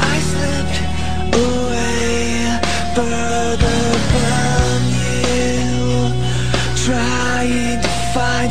I slipped away further from you Trying to find